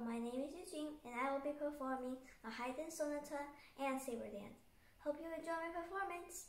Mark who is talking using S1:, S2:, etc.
S1: My name is Eugene, and I will be performing a Haydn sonata and saber dance. Hope you enjoy my performance.